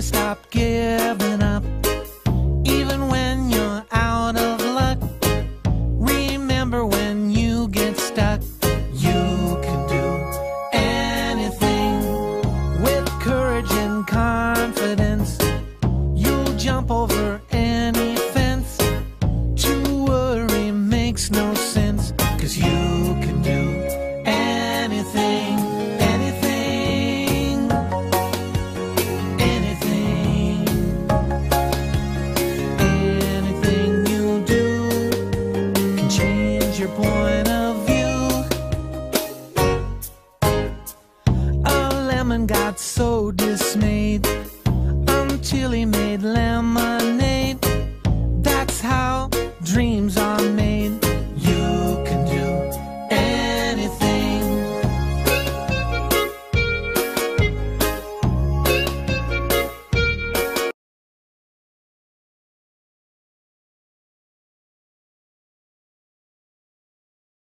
stop giving up. Even when you're out of luck, remember when you get stuck, you can do anything with courage and confidence. You'll jump over any fence. To worry makes no sense, your point of view. A lemon got so dismayed until he made